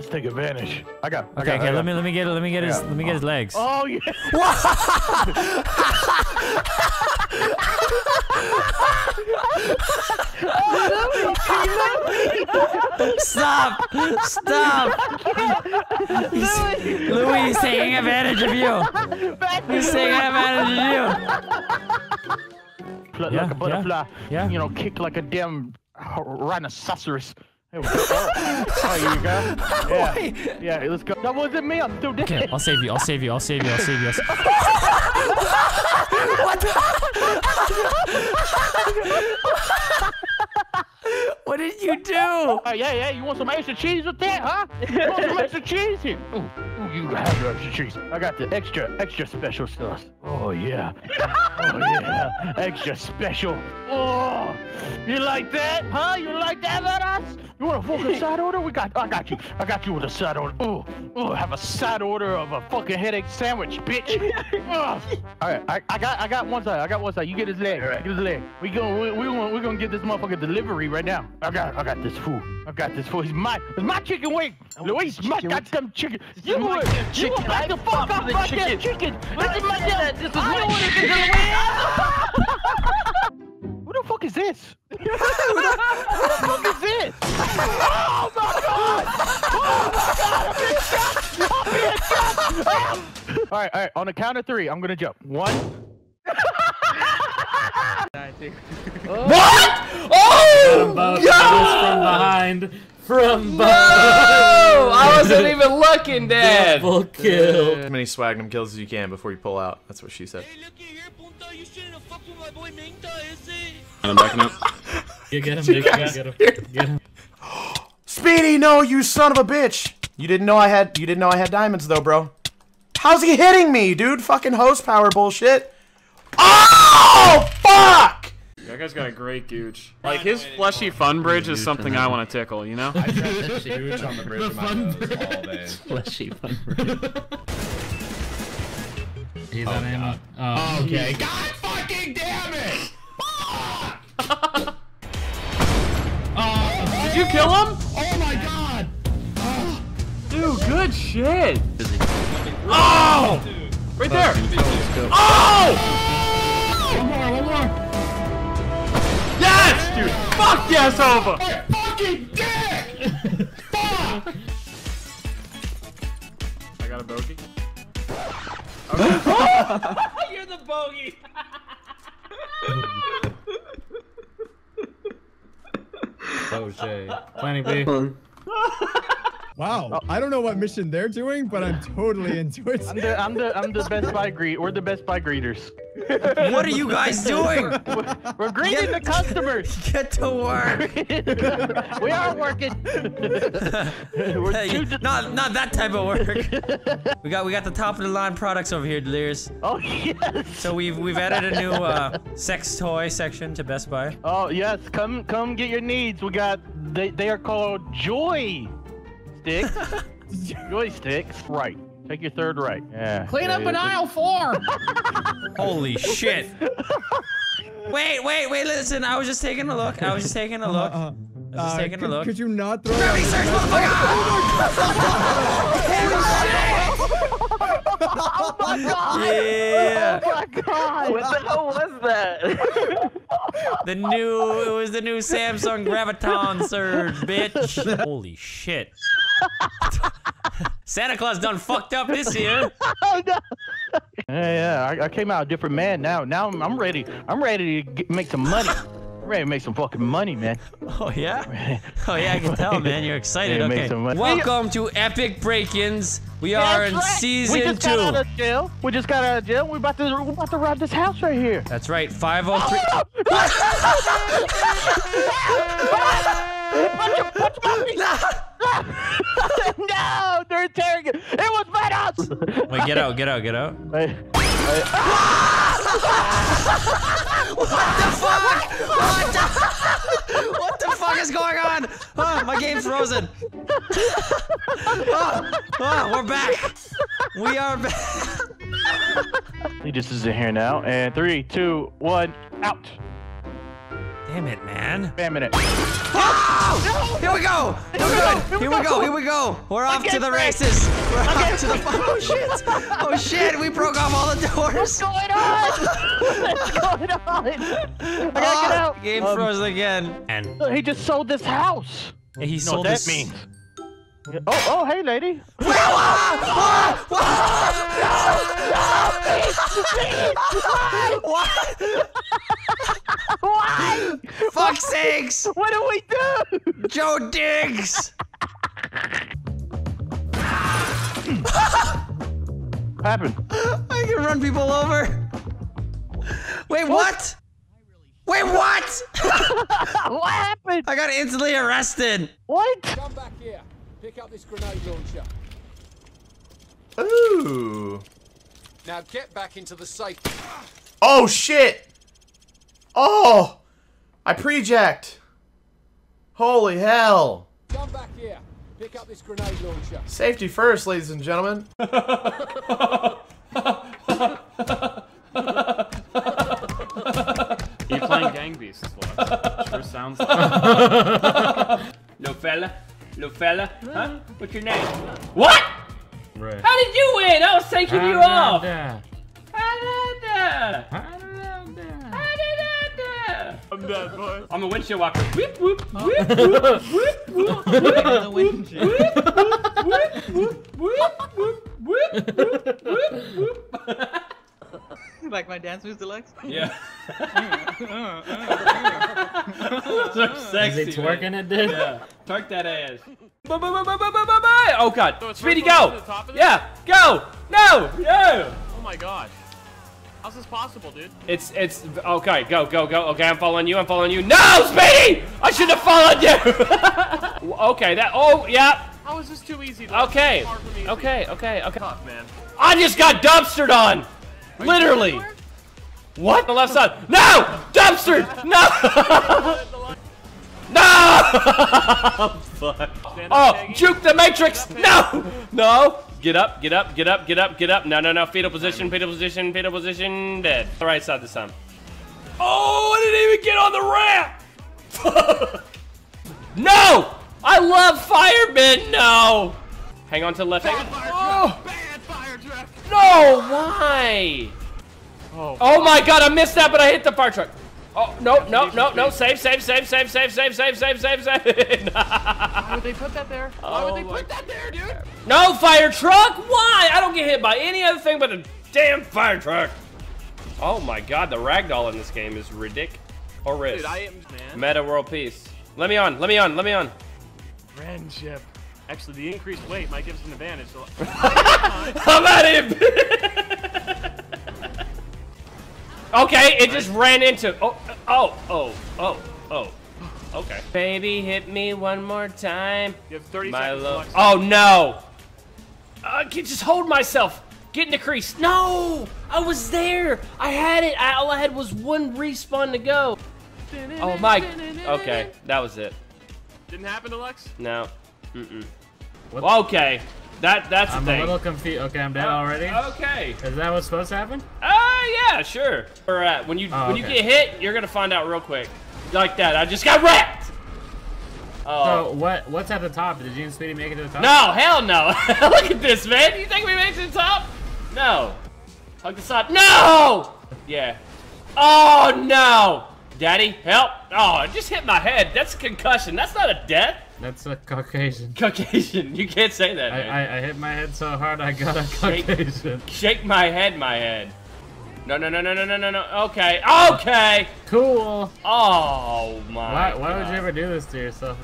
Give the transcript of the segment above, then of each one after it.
Let's take advantage. I got. I Okay, got, okay. I Let me let me get let me get his Yeah. let me get his legs. Oh yeah. Stop! Stop! He's, Lui, he's taking advantage of you. He's taking advantage of you. Fly Yeah, like a butterfly. yeah. You know, kick like a damn rhinoceros. There we go. Oh, oh, you go. Yeah. Yeah, let's go. That wasn't me. I'm still dead. Okay, I'll save you. I'll save you. I'll save you. I'll save you. I'll sa- what the? what did you do? Oh, yeah, yeah. You want some extra cheese with that, huh? You want some extra cheese here? Ooh, ooh, you have the extra cheese. I got the extra, extra special sauce. Oh, yeah. Oh, yeah. Extra special. Oh, you like that, huh? You like that, Varas? You want a fucking side order? We got, I got you. I got you with a side order. Ooh, ooh, have a side order of a fucking headache sandwich, bitch. All right, I, I got, I got one side. I got one side. You get his leg. Get his leg. We gonna, we, we gonna, we gonna get this motherfucker delivery right now. I got, I got this food. I got this food. It's my, it's my chicken wing. Lui, my goddamn chicken. You damn you chicken. would back the fuck up the my chicken. chicken. This is my that. This was I my chicken. wing. Who the fuck is this? Who the fuck is this? Oh my god! Oh my god! I'm being shot! I'm being shot! Ah! All right, all right. On the count of three, I'm gonna jump. One. What? Oh! from behind. From No! I wasn't even looking, Dad. Double kill. As many Swagnum kills as you can before you pull out. That's what she said. I'm backing up. You get him, Nick. You get him. Get him. Speedy, no, you son of a bitch! You didn't know I had you didn't know I had diamonds though, bro. How's he hitting me, dude? Fucking hose power bullshit. Oh fuck! That guy's got a great gooch. Like his fleshy fun bridge is something I want to tickle, you know? Huge on the bridge of my nose all day. Fleshy fun. Bridge. He's on ammo. Oh, Okay. God fucking damn it! Kill him? Oh my god! Dude, good shit. Oh! oh! Right there. Oh! One more, one more! Yes, dude. Fuck yes, over. Fucking dick! Fuck! I got a bogey. You're the bogey. Planning B. Wow. I don't know what mission they're doing, but I'm totally into it. I'm the, I'm the, I'm the best buy greet. We're the best buy greeters. What are you guys doing? We're, we're greeting the customers. Get to work. we are working. we're Hey, not not that type of work. we got we got the top of the line products over here, Delirious. Oh yes. So we've we've added a new uh, sex toy section to Best Buy. Oh yes, come come get your needs. We got they they are called joy sticks. Joysticks. Right. Take your third right. Yeah. Clean up in yeah. aisle four! Holy shit! Wait, wait, wait! Listen, I was just taking a look. I was just taking a look. Uh, I was just uh, taking could, a look. could you not throw Gravity search, motherfucker! Yeah. Oh my god. What the hell was that? The new, it was the new Samsung Graviton Surge, bitch. Holy shit. Santa Claus done fucked up this year. Oh, no. Yeah, yeah. I, I came out a different man now. Now I'm, I'm ready. I'm ready to get, make some money. I'm ready to make some fucking money, man. Oh yeah? Oh yeah, I can tell, man. You're excited. Okay. Welcome to Epic Break-ins. We are in right. season we just two. got out of jail. We just got out of jail. We're about to we're about to rob this house right here. That's right, 503. no, they're interrogating. It was Vanoss. Wait, get out, get out, get out. Wait, What the fuck What the what the fuck is going on? Ah, my game's frozen. Ah, ah, we're back. We are back. He just is in here now. And three, two, one, out. Damn it, man. Spam it. Here we go. Here we go. Here we go. Here we go. We're off to the races. We're off to the. Oh shit. Oh shit. We broke off all the doors. What's going on? What's going on? I gotta get Ah, out. Game Um, froze again. And He just sold this house. he You know sold what that this. means? Oh, oh, hey, lady. What? Why? Fuck sakes! What do we do? Joe Diggs! What happened? I can run people over. Wait, what? Wait, what? what happened? I got instantly arrested. What? Come back here. Pick up this grenade launcher. Ooh. Now get back into the safe. Oh shit! Oh! I project. Holy hell! Come back here. Pick up this grenade launcher. Safety first, ladies and gentlemen. You playing Gang Beasts, Flex? Sure sounds like. No fella? No fella? Huh? What's your name? What? How did you win? I was taking you off. I'm dead, boy. I'm a windshield walker. Whip, whoop, whip, whoop, whip, whoop, whip, whip, whoop, whip, whoop, whip, whoop, whoop, whoop. Like my dance moves deluxe? Yeah. So sexy. Is he twerking at this? Yeah. Twerk that ass. Bye, bye, bye, bye, bye, bye, bye. Oh, God. So Speedy, go. Yeah. Go. No. No. Oh, my God. How's this possible, dude? It's it's okay. Go go go. Okay, I'm following you. I'm following you. No, Speedy! I should have followed you. okay. That. Oh yeah. How is this too easy? though? Okay. Easy. Okay. Okay. Okay. Tough, man. I just got dumpstered on. Literally. What? The left side. No! Dumpstered! No! no! Fuck. Oh, juke the matrix! No! No! Get up, get up, get up, get up, get up. No, no, no. Fetal position, fetal position, fetal position. Dead. The right side this time. Oh, I didn't even get on the ramp! no! I love firemen! No! Hang on to the left. Hang Oh! Bad fire truck. No! Why? Oh, Oh my god, I missed that, but I hit the fire truck. Oh, no, no, no, no. Save, save, save, save, save, save, save, save, save, save. Why would they put that there? Why would they Oh put that there, dude? no fire truck? Why? I don't get hit by any other thing but a damn fire truck. Oh my god, the ragdoll in this game is ridiculous. Dude, I am man. Metta World Peace. Let me on, let me on, let me on. Friendship. Actually, the increased weight might give us an advantage. So I'm at him. Okay, it just ran into. Oh, uh, oh, oh, oh, oh. Okay. Baby, hit me one more time. you have 30 My seconds love. left. Oh no! Uh, I can just hold myself. Get in the crease. No! I was there. I had it. I, all I had was one respawn to go. Oh my. Okay, that was it. Didn't happen to Lex? No. Mm-mm. What? Okay. That that's I'm the a little confused. Okay, I'm dead already. Okay. Is that what's supposed to happen? Ah, yeah, sure. Where at? When you Oh, when you get hit, you're gonna find out real quick. Like that. I just got wrecked. Oh. So what? What's at the top? Did you and Speedy make it to the top? No, hell no. Look at this, man. You think we made it to the top? No. Hug the side. No! Yeah. Oh, no. Daddy, help. Oh, I just hit my head. That's a concussion. That's not a death. That's a Caucasian. Caucasian. You can't say that, I, man. I, I hit my head so hard I got a Shake. Caucasian. Shake my head, my head. No, no, no, no, no, no, no, no. Okay. Okay. Cool. Oh, my Why, why would you ever do this to yourself?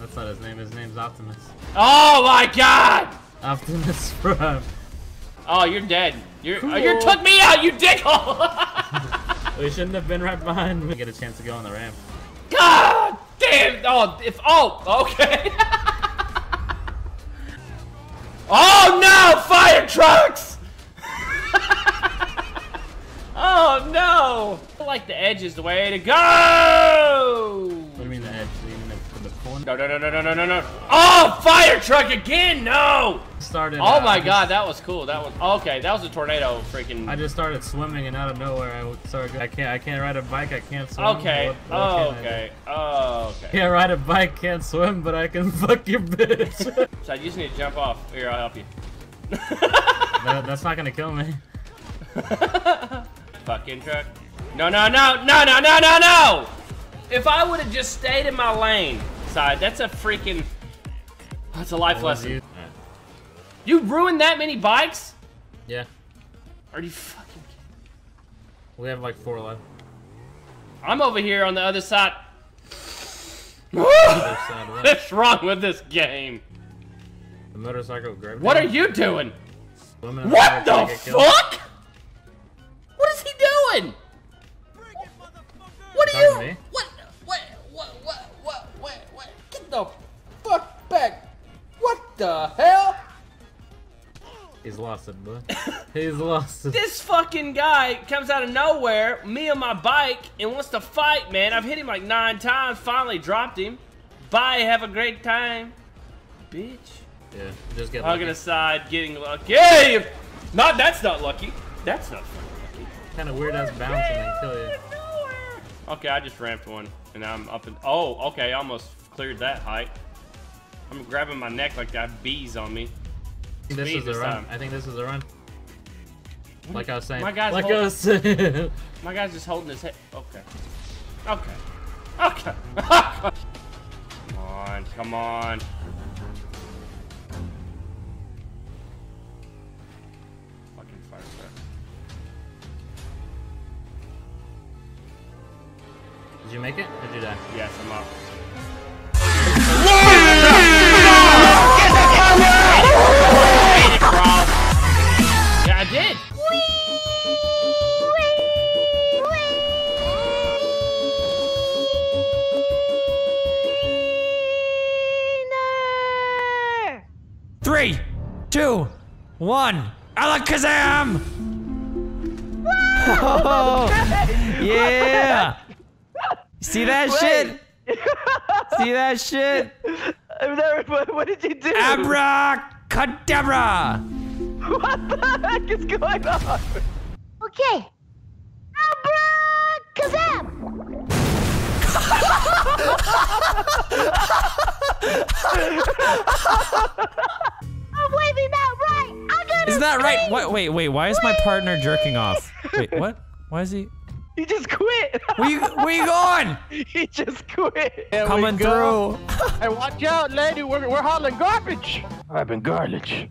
That's not his name. His name's Optimus. Oh, my God. Optimus Prime. Oh, you're dead. You're, oh, you took me out, you dickhole. We shouldn't have been right behind me. Get a chance to go on the ramp. God damn! Oh, if oh, okay. oh no! Fire trucks! oh no! I like the edge is the way to go. What do you mean the edge? You mean the, the corner? No, no, no, no, no, no, no, no! Oh, fire truck again! No! Started. Oh uh, my just- god, that was cool. That was okay. That was a tornado. Freaking. I just started swimming and out of nowhere I started. I can't. I can't ride a bike. I can't swim. Okay. What- what Oh, okay. Oh, okay. Can't ride a bike. Can't swim, but I can fuck your bitch. So you just need to jump off. Here, I'll help you. that, that's not gonna kill me. Fucking truck. No, no, no, no, no, no, no, no! If I would have just stayed in my lane side, that's a freaking. That's a life lesson. you- You ruined that many bikes? Yeah. Are you fucking? kidding? We have like four left. I'm over here on the other side. Other side of that. What's wrong with this game? The motorcycle gravity. What are you doing? What the trying to get killed. fuck? What is he doing? What are you? What? What? What? What? What? What? What? Get the fuck back! What the hell? He's lost it, boy. He's lost it. This fucking guy comes out of nowhere, me on my bike, and wants to fight, man. I've hit him like nine times, finally dropped him. Bye, have a great time. Bitch. Yeah, just get Hugging lucky. aside, getting lucky. Not, that's not lucky. That's not lucky. Kind of weird ass bounce and then kill you. Okay, I just ramped one, and now I'm up and. Oh, okay, I almost cleared that height. I'm grabbing my neck like I have bees on me. I think this is the this run. time. I think this is the run. Like I was saying. My guy's like hold- I was saying. My guy's just holding his head. Okay. Okay. Okay. come on, come on. Fucking fire truck. Did you make it? Or did you die? Yes, I'm up. Did. Three, two, one. Alakazam! Oh, yeah! See that shit? See that shit? I've never, what, what did you do? Abracadabra! What the heck is going on? Okay. Abracazam! I'm waving that right. I got Isn't that right? What, wait, wait, why is my partner jerking off? Wait, what? Why is he? He just quit. Where you, where you going? he just quit. Coming through. Hey, watch out, lady. We're, we're hauling garbage. I've been garbage.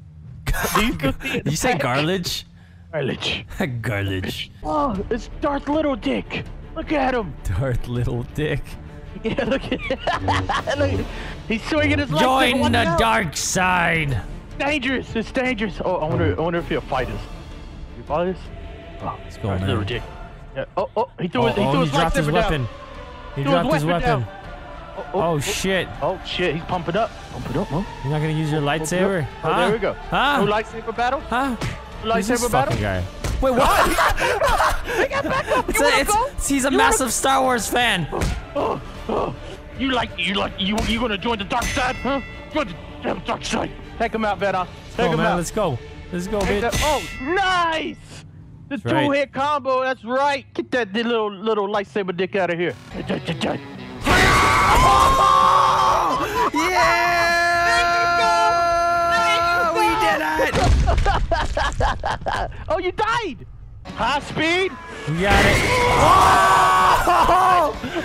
Do you Did you say garlic? Garbage. Garlic. Oh, it's Darth Little Dick. Look at him. Darth little dick. Yeah, look at look, He's swinging his lightsaber. Join the out. dark side. Dangerous. It's dangerous. Oh, I wonder. I wonder if he'll fight us. You follow this? Oh, Let's go Darth now. Little Dick. Yeah. Oh, oh, he threw Oh, his, he oh, threw he his dropped his lightsaber weapon. down. He Threw dropped his weapon weapon. down. Oh, oh, oh, oh shit. Oh shit, he's pumping up. Pump it up, huh? You're not gonna use your lightsaber? Oh, there we go. Huh? No lightsaber battle? Huh? No Who's this lightsaber battle? fucking guy? Wait, what? They got back up. It's You a, wanna it's, go? he's a You wanna- massive Star Wars fan. Oh, oh. You like you like you you gonna join the dark side, huh? Join the damn dark side. Take him out, Vedas. Take Oh him man, out. let's go. Let's go, Take bitch. that- oh, nice! The That's right. two-hit combo. That's right. Get that little little lightsaber dick out of here. Yeah! We did it! oh, you died. High speed. We got it.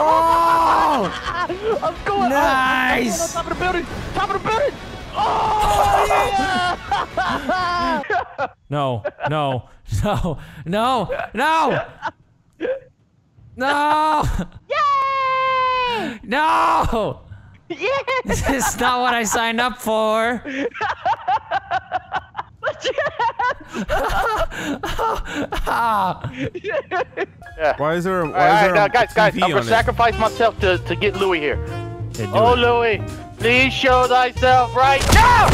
Oh! I'm going up. Nice. top of the building. Top of the building. Oh yeah! No, no, no, no, no! No! Yay! No! Yeah! This is not what I signed up for. Why is there? All Why is right, there now, a guys, guys, I'm gonna on it? sacrifice myself to, to get Lui here. Yeah, Oh, it. Lui, please show thyself right now.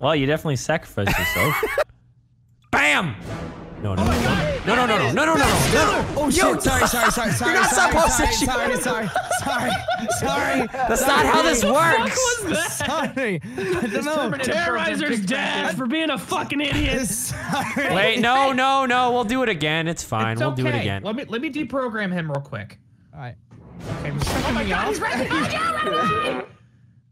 Well, you definitely sacrificed yourself. Bam! No, no, no. No, no, no, no, no, no, no, no, no. Oh You- shit! Sorry, sorry, sorry, sorry. You're not sorry, supposed sorry, to shoot. Sorry, sorry, sorry, sorry. That's not how this works. Sorry. I don't know. Terrorizer's dead for being a fucking idiot. Sorry. Wait, no, no, no. We'll do it again. It's fine. It's we'll do it again. Let me let me deprogram him real quick. All right. Okay, I'm oh my god, he's right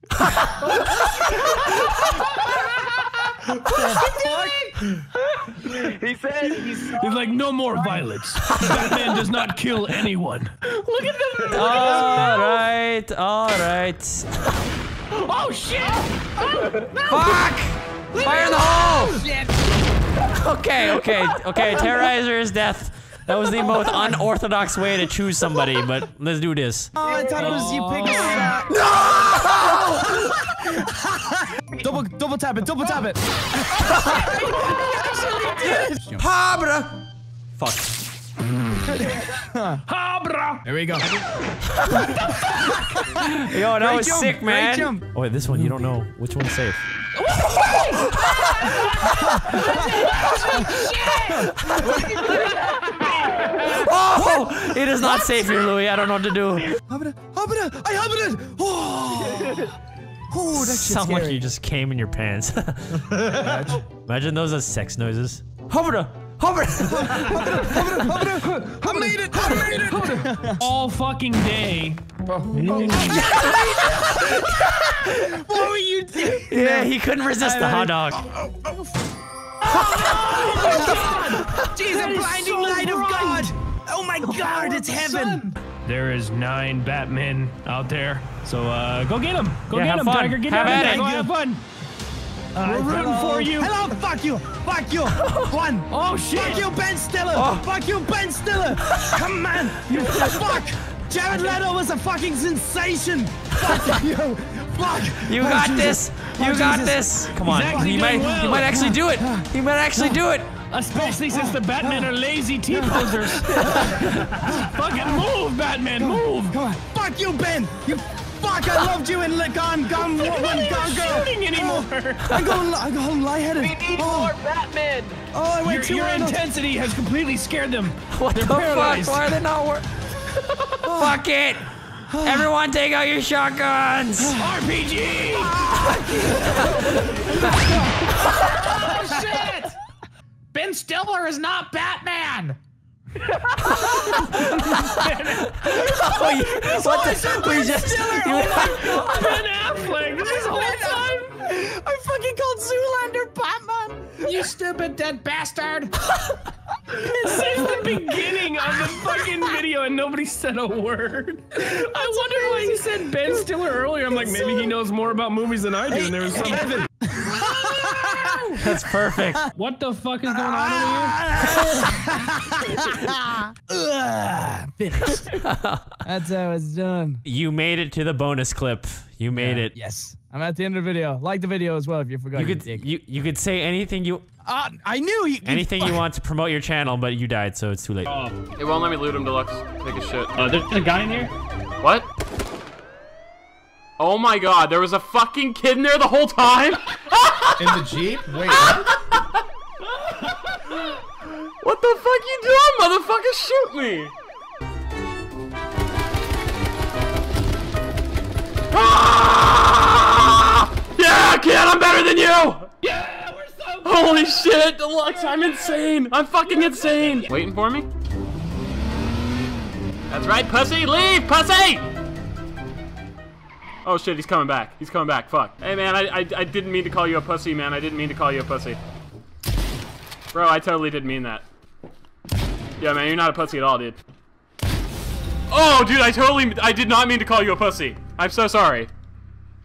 He said he's. He's like, no more violence. Batman does not kill anyone. Look at this. All right, all right. Oh shit! Fuck! Fire in the hole! Okay, okay, okay. Terrorizer is death. That was the most unorthodox way to choose somebody, but let's do this. Oh, I thought it was you oh. picking. No! double, double tap it. Double tap it. Pabra! Fuck. Habra! There we go. Yo, that Great was jump, sick, man. jump. Oh, wait, this one you don't know. Which one's safe? oh, it is not safe here, Lui. I don't know what to do. Habra, habra, I habra it. Oh. Oh, that shit's Sound like you just came in your pants. Imagine those as sex noises. Hover, hover. I made it. I made it. All fucking day. What were you doing? Yeah, he couldn't resist the hot dog. Oh, oh, oh. Jeez, the blinding light of God. Oh my God, it's heaven. There is nine Batmen out there, so uh, go get them. Go Yeah, get have them, fun. Tiger. Get Have down at there. it. Go have fun. We're rooting for you. Hello, fuck you. Fuck you. One. Oh shit! Fuck you, Ben Stiller. Oh. Fuck you, Ben Stiller. Come on. You fuck. Jared Leto was a fucking sensation. Fuck you. Fuck. You Oh, got Jesus. this. Oh, You got Jesus. this. Come on. Exactly He might. doing He well. might actually do it. You might actually do it. Especially since the Batmen are lazy T-posers. Fucking move, Batman, move! Come on. Fuck you, Ben. You fuck. I loved you in Le- Gone, Gone, Woman, You're Gone not Girl. shooting anymore. Oh, I'm going. I'm going lightheaded. We need oh. more Batman. Oh, I went Your, too your intensity has completely scared them. What They're the paralyzed. fuck? Why are they not working? fuck it. Oh. Everyone, take out your shotguns. RPG! Oh shit! Ben Stiller is not Batman. Oh, you- what the? We just. Oh you- Ben Affleck, this whole time! I fucking called Zoolander Batman. You stupid dead bastard. Since the beginning of the fucking video and nobody said a word. I wonder why he said Ben Stiller earlier. I'm like, maybe he knows more about movies than I do. And there was some. That's perfect. What the fuck is going on over here? Finished. That's how it's done. You made it to the bonus clip. You made it. Yes. I'm at the end of the video. Like the video as well if you forgot. You could dick. you you could say anything you Uh, I knew you. anything you want to promote your channel, but you died, so it's too late. It won't let me loot him, Deluxe. Take a shit. Uh, there's a guy in here. What? Oh my god, there was a fucking kid in there the whole time? In the Jeep? Wait, what? What the fuck you doing, motherfucker? Shoot me! Ah! Yeah, kid, I'm better than you! Yeah, we're so Holy shit, Deluxe, I'm insane! I'm fucking insane! Waiting for me? That's right, pussy! Leave, pussy! Oh shit, he's coming back. He's coming back. Fuck. Hey man, I, I, I didn't mean to call you a pussy, man. I didn't mean to call you a pussy. Bro, I totally didn't mean that. Yeah, man, you're not a pussy at all, dude. Oh, dude, I totally, I did not mean to call you a pussy. I'm so sorry.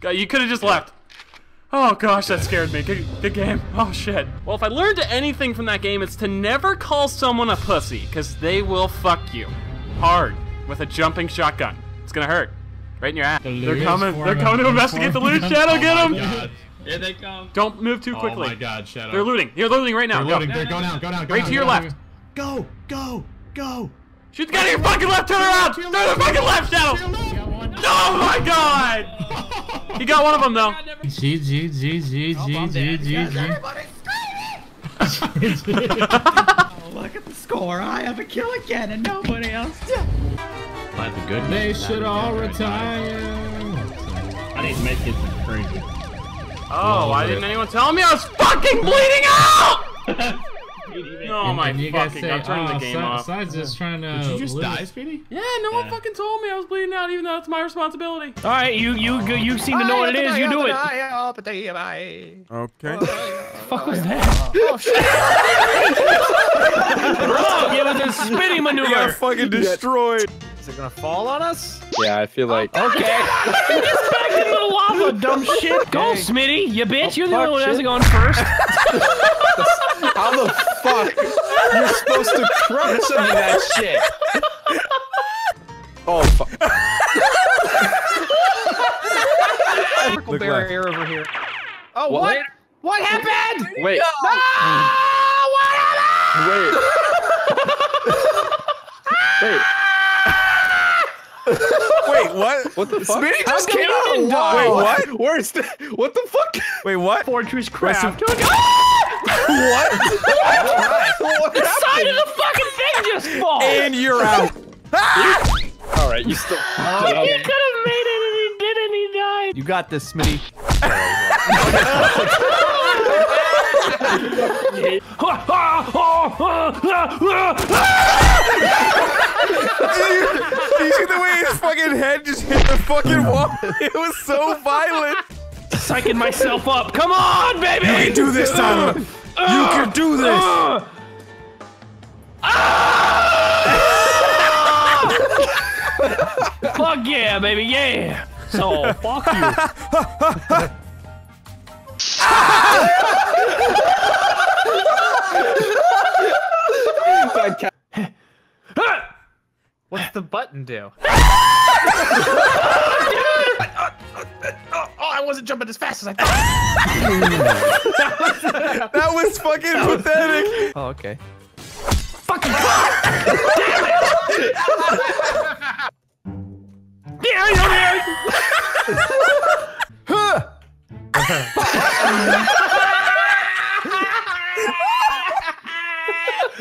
You could have just left. Oh gosh, that scared me. Good, good game. Oh shit. Well, if I learned anything from that game, it's to never call someone a pussy, because they will fuck you. Hard. With a jumping shotgun. It's gonna hurt. Right in your ass. They're coming. They're coming to investigate the loot. Shadow, oh get Oh them! my. Here they come. Don't move too oh quickly. Oh my god, Shadow. They're looting. They're looting right now. They're Go. looting. They're- Go down, go down, go Right down, to your down. left. Go, go, go. Shoot the guy to your fucking left. Turn around. Turn to the fucking left, Shadow. Oh my god! He got one of them though. G G G G G G G oh, G. look at the score. I have a kill again and nobody else. That's a good They should all retire. I need to make it crazy. Oh, why didn't anyone tell me I was fucking bleeding out? Oh And- my and you fucking! say, I'm turning oh, the game Si- off. Side's just trying to. Did you just lose. die, Speedy? Yeah, no one fucking told me I was bleeding out, even though it's my responsibility. All right, you you you, you seem to know what it is. You do it. Okay. Oh, fuck was oh, that? Oh shit! Wrong. It was a spinning maneuver. You got fucking destroyed. Is it gonna fall on us? Yeah, I feel like. Oh, okay. Just back in the lava, dumb shit. Go, Smitty, you bitch. Oh, You're the only one who has shit. to go on first. How the fuck? You're supposed to crunch some of that shit. Oh fuck. Circle Look barrier over here. Oh What? what? What happened? Wait. No! What happened? Wait. Wait. Wait, what? What the fuck? Smitty just came out didn't of die? Wait, what? Where's the? What the fuck? Wait, what? Fortress craft. What? The side of the fucking thing just fall. And you're out. ah! All right, you still. He could have made it and he didn't. He died. You got this, Smitty. Did you see the way his fucking head just hit the fucking wall? It was so violent. Psyching myself up. Come on, baby. You can do this, Tyler. You can do this. Uh, fuck yeah, baby, yeah. So fuck you. What's the button do? Oh, I wasn't jumping as fast as I thought. That was fucking pathetic. Oh, okay. Fucking Yeah, yeah,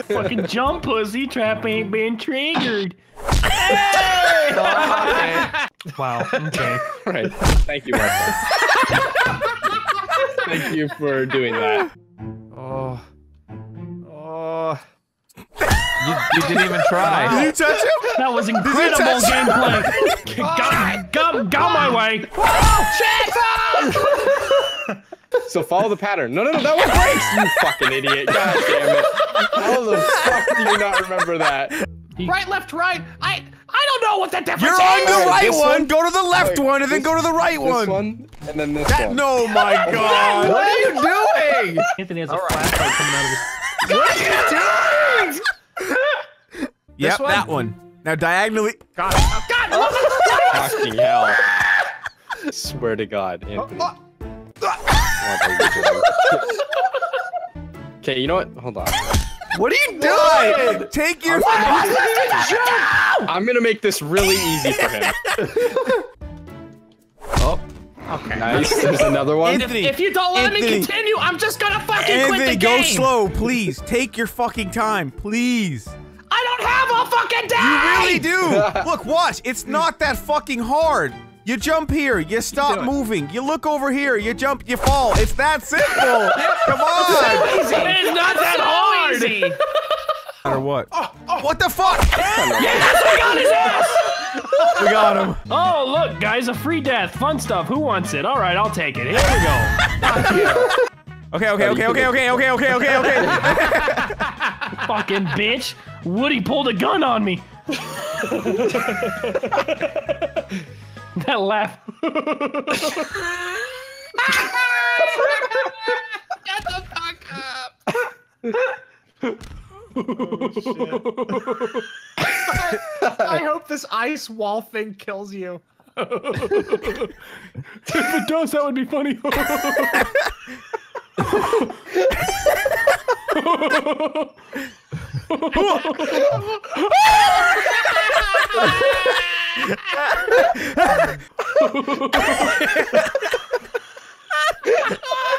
Fucking jump, pussy. Trap ain't been triggered. Wow. Okay. All right. Thank you, Martha. Thank you for doing that. Oh. Oh. You, you didn't even try. Did you touch him? That was incredible gameplay. got, got, got my way. Oh, So follow the pattern. No, no, no, that was breaks. You fucking idiot. God damn it. How the fuck do you not remember that? Right, left, right. I I don't know what the difference is. You're on the Alright, right one. one? Go to the left Wait, one, and then this- go to the right This one. one, and then this That, one. no, my God. What are you doing? Anthony has a flashlight coming out of his. What are you doing? Yep, one? that one. Now diagonally. God, oh, God, what the- Fucking hell. Swear to God, Anthony. Oh, oh. Okay, you know what? Hold on. What are you doing? Take your. I'm gonna make this really easy for him. oh, Okay. nice. There's another one. Anthony, If you don't let me continue, I'm just gonna fucking quit Anthony, the go slow, please. Take your fucking time, please. I don't have a fucking day. You really do. Look, watch. It's not that fucking hard. You jump here, you stop do it. moving, you look over here, you jump, you fall. It's that simple. Come on. It's not that hard. Or what? Oh, oh. What the fuck? Yes, I got his ass. We got him. Oh, look, guys, a free death. Fun stuff. Who wants it? All right, I'll take it. Here we go. Okay, okay, okay, okay, okay, okay, okay, okay, okay. Fucking bitch. Woody pulled a gun on me. that laugh. Get the fuck up. I hope this ice wall thing kills you. if it does, that would be funny.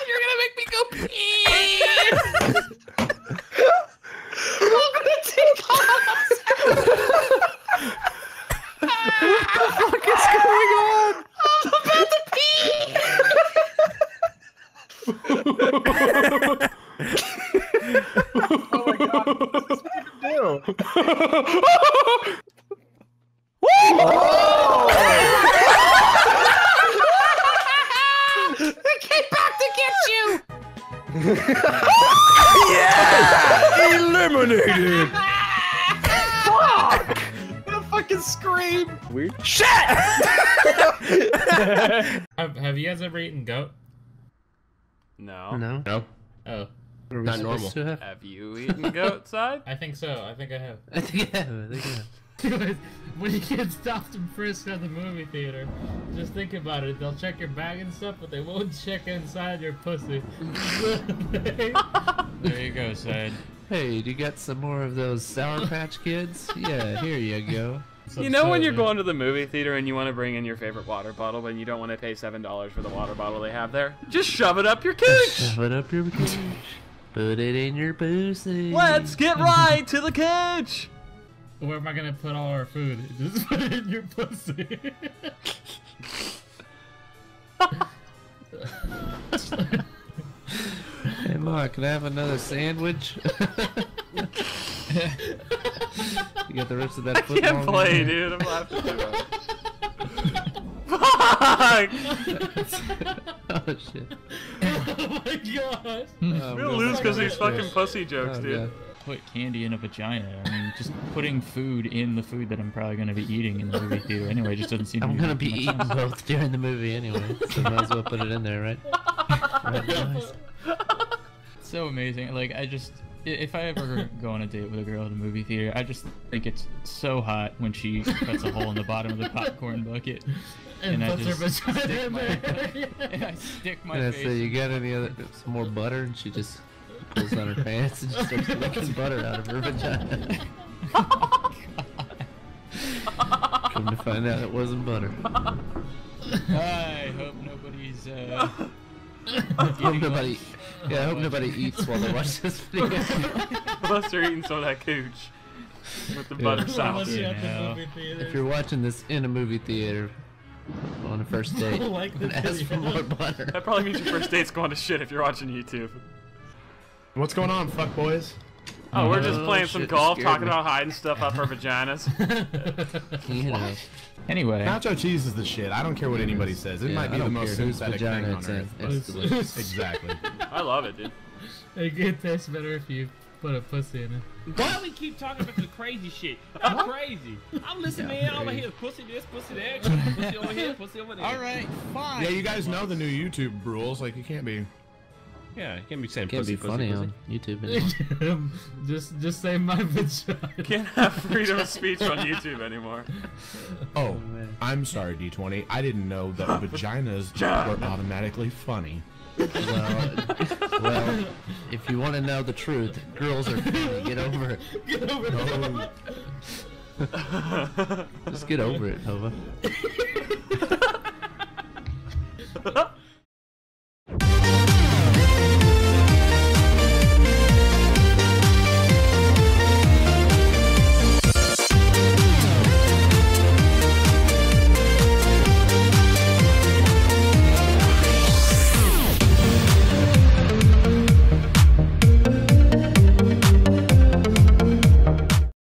You're gonna make me go pee what the fuck is going on? I'm about to pee. oh my god! What's do? oh! I came back to get you. yeah! Eliminated. Fuck! The fucking scream! Weird. Shit! have, have you guys ever eaten goat? No. No. No. Oh. Not normal. Have? Have you eaten goat side? I think so. I think I have. I think I have. I think I have. Anyways, when you get stopped and frisked at the movie theater, just think about it. They'll check your bag and stuff, but they won't check inside your pussy. there you go, Side. Hey, do you got some more of those Sour Patch Kids? Yeah, here you go. You know when you're going to the movie theater and you want to bring in your favorite water bottle, but you don't want to pay seven dollars for the water bottle they have there? Just shove it up your cooch. Shove it up your cooch. Put it in your pussy. Let's get right to the cage. Where am I gonna put all our food? Just put it in your pussy. Hey, Mark, can I have another sandwich? you got the rest of that I football? can't play, game? dude. I'm laughing too hard. Fuck! oh shit. oh my gosh. I'm We're gonna lose because these fucking pussy oh, jokes, Oh, dude. God. Put candy in a vagina. I mean, just putting food in the food that I'm probably going to be eating in the movie theater anyway just doesn't seem to I'm gonna be eating sense. both during the movie anyway, so might as well put it in there, right? Right, nice. so amazing. Like I just, i- if I ever go on a date with a girl at a movie theater, I just think it's so hot when she cuts a hole in the bottom of the popcorn bucket, And I puts her just stick in my, there. and I stick my And I face. say, you got any other, some more butter? And she just pulls down her pants and just starts licking butter out of her vagina. Come to find out it wasn't butter. I hope nobody's. Uh, hope nobody, yeah, I hope nobody eats while they watch this video. Unless they're eating some of that cooch with the Yeah. butter sauce. Unless you're at the movie theater. If you're watching this in a movie theater on a first date, Like the ask for more butter. That probably means your first date's going to shit if you're watching YouTube. What's going on, fuck boys? Oh, we're just Oh, playing some shit, golf, talking me. about hiding stuff up our vaginas. You know. anyway, Nacho cheese is the shit. I don't care what anybody says. It Yeah, might be the most care synthetic vagina thing on it's earth. It's delicious. exactly. I love it, dude. It it tastes better if you put a pussy in it. Why do we keep talking about the crazy shit? I'm crazy. I'm listening, Yeah, man. All I crazy. hear is pussy this, pussy that, pussy over here, pussy over there. All right, fine. Yeah, you guys know the new YouTube rules. Like, you can't be. Yeah, you can't be saying Can't pussy, be pussy, funny pussy. on YouTube anymore. just just say my vagina. Can't have freedom of speech on YouTube anymore. Oh, oh I'm sorry, D20. I didn't know that vaginas were automatically funny. well, well, if you want to know the truth, girls are funny. Get over it. Get over Just get over it, Nova.